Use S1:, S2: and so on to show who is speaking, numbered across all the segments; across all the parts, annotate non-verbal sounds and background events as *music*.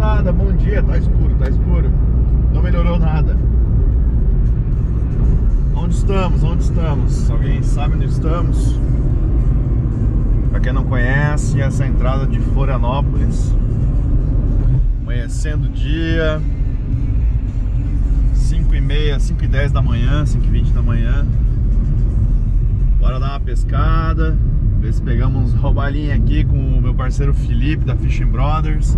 S1: moçada, bom dia. Tá escuro, tá escuro. Não melhorou nada. Onde estamos? Onde estamos? Alguém sabe onde estamos? Pra quem não conhece, essa é entrada de Florianópolis. Amanhecendo o dia. 5 e meia, 5 e 10 da manhã, 5 e 20 da manhã. Bora dar uma pescada. Ver se pegamos uns aqui com o meu parceiro Felipe da Fishing Brothers.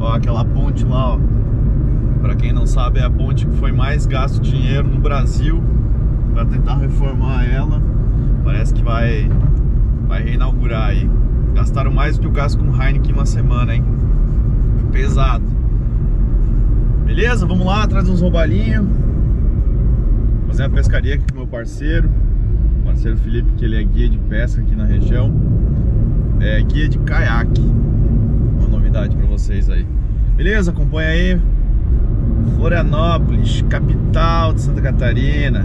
S1: Ó, aquela ponte lá, ó. Pra quem não sabe, é a ponte que foi mais gasto dinheiro no Brasil para tentar reformar ela. Parece que vai vai reinaugurar aí. Gastaram mais do que o gasto com Heineken uma semana, hein? Foi pesado. Beleza? Vamos lá, atrás uns roubalinhos. Fazer uma pescaria aqui com meu parceiro parceiro Felipe, que ele é guia de pesca aqui na região. É guia de caiaque. Para vocês aí. Beleza? Acompanha aí. Florianópolis, capital de Santa Catarina.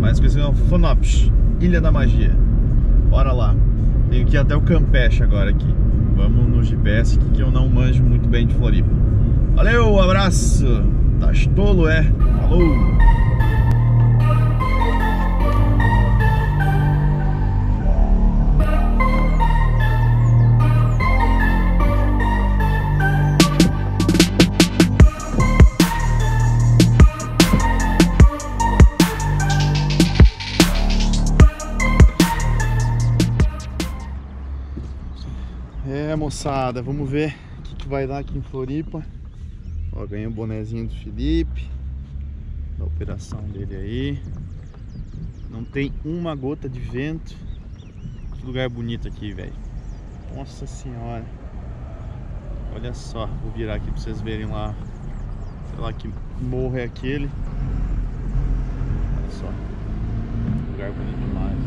S1: Mais conhecido como Fonópolis, Ilha da Magia. Bora lá. Tenho que ir até o Campeche agora aqui. Vamos no GPS que eu não manjo muito bem de Floripa. Valeu, abraço. Tá tolo, é? Falou! Moçada, vamos ver o que, que vai dar aqui em Floripa. Ó, ganhei o bonezinho do Felipe Da operação dele aí. Não tem uma gota de vento. Que lugar bonito aqui, velho. Nossa senhora. Olha só, vou virar aqui pra vocês verem lá. Sei lá que morro é aquele. Olha só. Lugar bonito demais.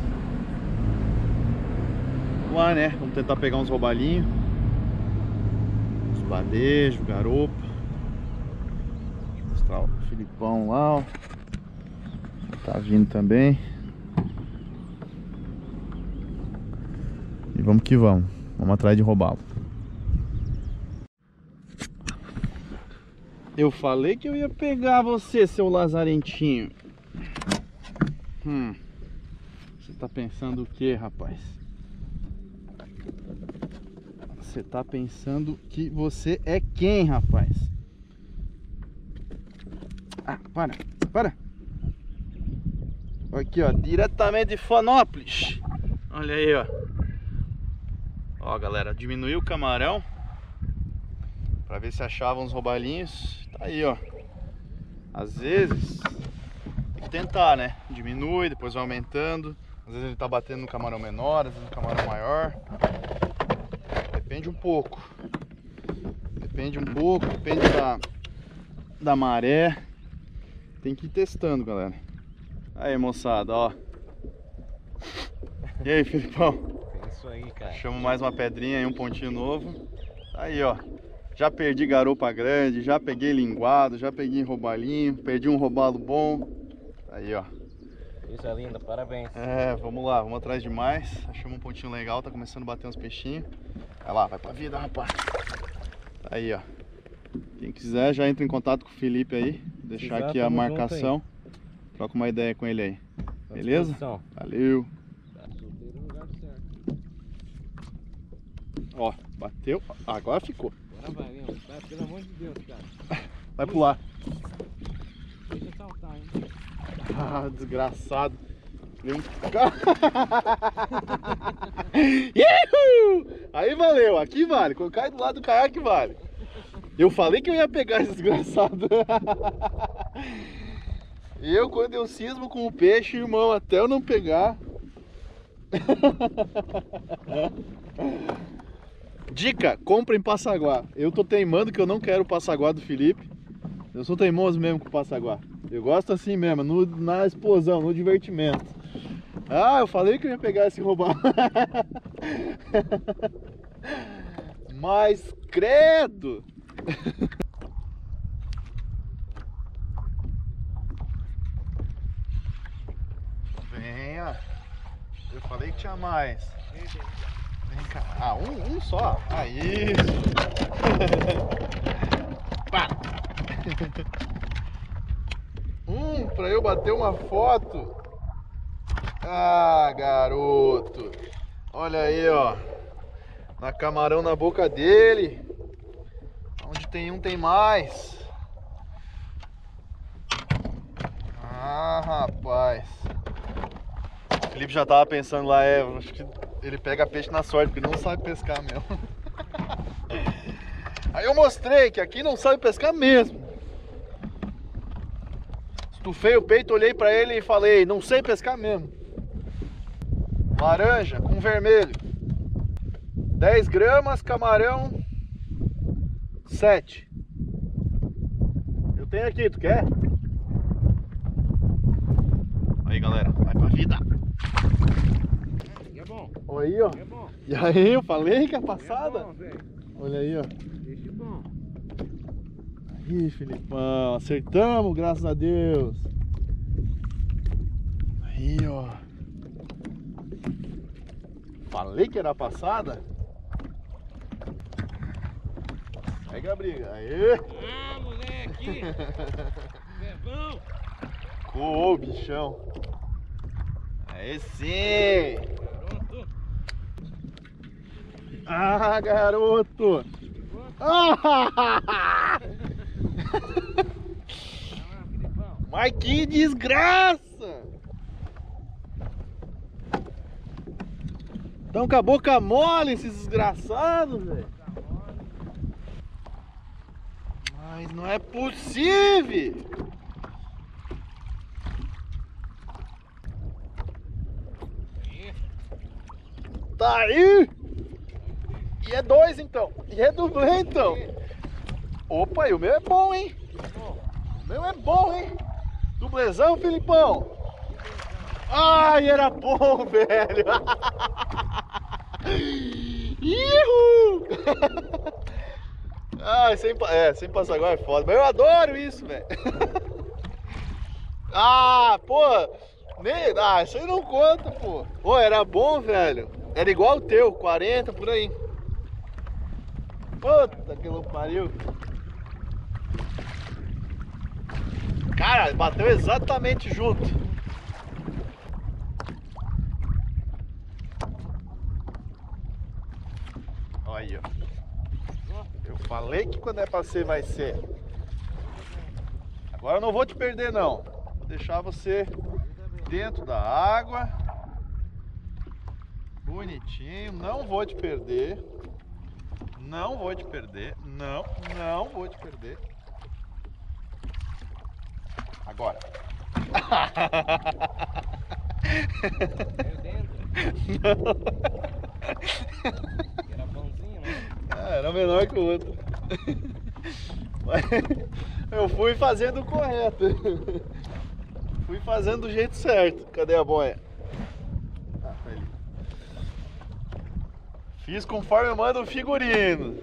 S1: Vamos lá, né? Vamos tentar pegar uns roubalinhos. Uns badejos, garopa. Eu mostrar o Filipão lá, ó. Tá vindo também. E vamos que vamos. Vamos atrás de roubá-lo. Eu falei que eu ia pegar você, seu lazarentinho. Hum. Você tá pensando o que, rapaz? Você tá pensando que você é quem, rapaz? Ah, para, para. Aqui, ó, diretamente de Fonópolis. Olha aí, ó. Ó, galera, diminuiu o camarão para ver se achava uns roubalinhos. Tá aí, ó. Às vezes tem que tentar, né? Diminui, depois vai aumentando. Às vezes ele tá batendo no camarão menor, às vezes no camarão maior. Depende um pouco. Depende um pouco, depende da, da maré. Tem que ir testando, galera. Aí, moçada, ó. E aí, Filipão?
S2: É isso aí, cara.
S1: Chamo mais uma pedrinha aí, um pontinho novo. Aí, ó. Já perdi garopa grande, já peguei linguado, já peguei robalinho, perdi um robalo bom. Aí, ó.
S2: Coisa linda, parabéns.
S1: É, vamos lá, vamos atrás de mais. Achamos um pontinho legal, tá começando a bater uns peixinhos. Vai lá, vai pra vida, rapaz. Aí, ó. Quem quiser já entra em contato com o Felipe aí. Deixar aqui a marcação. Troca uma ideia com ele aí.
S2: À
S1: Beleza? Valeu.
S2: Tá solteiro no lugar certo.
S1: Ó, bateu. Agora ficou.
S2: Bora vai, Leão. Vai, pelo amor de Deus, cara.
S1: Vai pular.
S2: Deixa eu saltar, hein.
S1: Ah, desgraçado. Vem cá. *laughs* *laughs* Ihu! Aí valeu, aqui vale. Quando cai do lado do caiaque vale. Eu falei que eu ia pegar esse desgraçado. *laughs* Eu, quando eu cismo com o peixe, irmão, até eu não pegar. *laughs* Dica, compra em Passaguá. Eu tô teimando que eu não quero o Passaguá do Felipe. Eu sou teimoso mesmo com o Passaguá. Eu gosto assim mesmo, no- na explosão, no divertimento. Ah, eu falei que eu ia pegar esse roubal. *laughs* Mas credo! Venha! Eu falei que tinha mais. Vem cá. Ah, um, um só? Ah, *laughs* isso! Pá! Um pra eu bater uma foto. Ah, garoto! Olha aí, ó. Na camarão na boca dele. Onde tem um, tem mais. Ah, rapaz. O Felipe já tava pensando lá, é, acho que ele pega peixe na sorte, porque não sabe pescar mesmo. *laughs* Aí eu mostrei que aqui não sabe pescar mesmo. Estufei o peito, olhei pra ele e falei, não sei pescar mesmo. Laranja com vermelho. 10 gramas, camarão 7. Eu tenho aqui, tu quer? Aí galera, vai pra vida.
S2: É bom,
S1: Olha aí, ó.
S2: é bom.
S1: E aí, eu falei que é
S2: É
S1: passada.
S2: bom, velho.
S1: Olha aí, ó.
S2: Peixe bom.
S1: Aí, Filipão, acertamos, graças a Deus. Aí, ó. Falei que era passada. Pega a briga. Aê!
S2: Ah, moleque! *laughs* é bom!
S1: Coou bichão. Aí sim!
S2: Garoto!
S1: Ah, garoto! Ah! Mas que desgraça! Tão com a boca mole esses desgraçados, velho. Mas não é possível! Tá aí! E é dois então! E é dublê então! Opa, e o meu é bom, hein? O meu é bom, hein? Dublezão, Filipão! Ai, era bom, *laughs* velho! Ihu! *laughs* Ai, sem, é, sem passar agora é foda. Mas eu adoro isso, velho! *laughs* Ah, pô! Nem, ah, isso aí não conta, pô! Pô, era bom, velho! Era igual o teu, 40 por aí. Puta que pariu! Cara, bateu exatamente junto. Olha aí, ó. Eu falei que quando é pra ser, vai ser. Agora eu não vou te perder, não. Vou deixar você dentro da água. Bonitinho. Não vou te perder. Não vou te perder. Não, não vou te perder. Agora. *laughs*
S2: Caiu *laughs* dentro. Era bonzinho, né?
S1: Ah, era menor que o outro. Mas *laughs* eu fui fazendo o correto. Fui fazendo do jeito certo. Cadê a boia? Ah, tá ali. Fiz conforme manda o figurino.